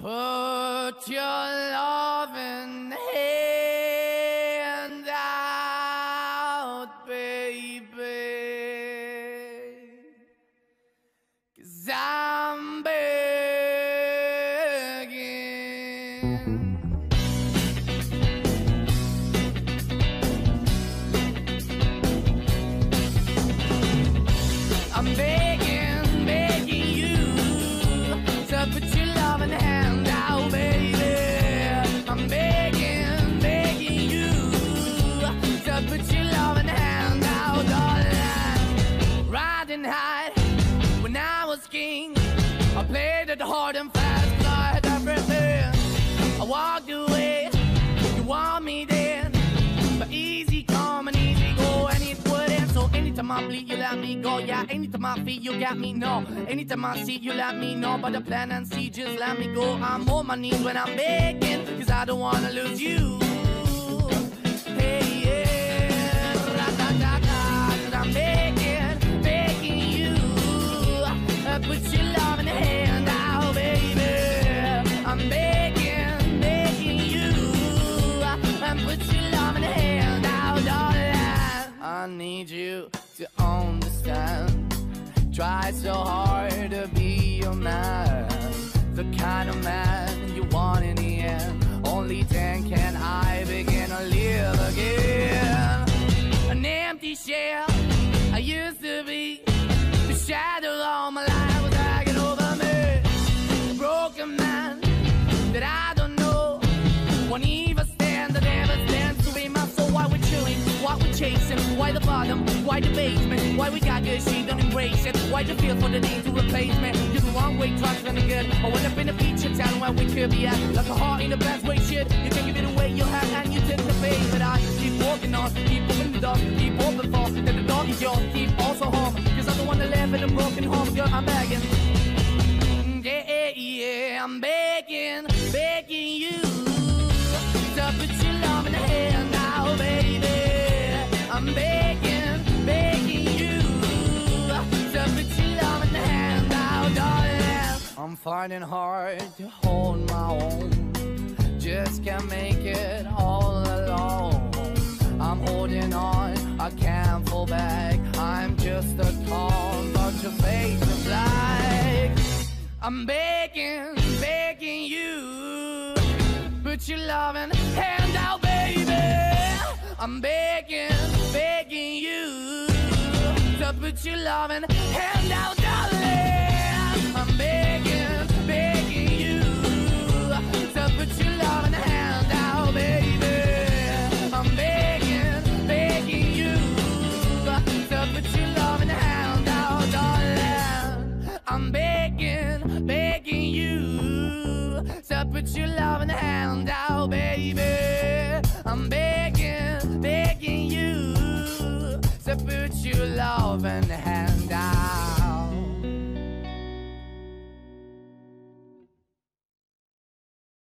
Put your loving hand out, baby. Cause I'm begging. High when I was king, I played it hard and fast, 'cause I everything. I walked away, you want me then, but easy come and easy go, and it wouldn't. So anytime I bleed, you let me go. Yeah, anytime I feel, you got me. No, anytime I see, you let me know. But the plan and see, just let me go. I'm on my knees when I'm begging, cause I don't wanna lose you. Need you to understand. Try so hard to be your man, the kind of man you want in the end. Bottom, why the basement, why we got good, she don't embrace it. Why you feel for the need to replace me? You're the wrong way, trying to good. I went up in a feature town where we could be at. Like a heart in the best way, shit. You can give it away, you have, and you take the bait. But I keep walking on, keep moving the door, keep open for that the dog is yours, keep also home. Cause I don't wanna live in a broken home, girl, I'm begging. Mm, yeah, yeah, I'm begging, begging you I'm finding hard to hold my own, just can't make it all alone. I'm holding on, I can't fall back. I'm just a call, but your face is black. I'm begging, begging you, put your loving hand out, baby. I'm begging, begging you to put your loving hand out, darling. I'm begging, put your loving hand out, baby.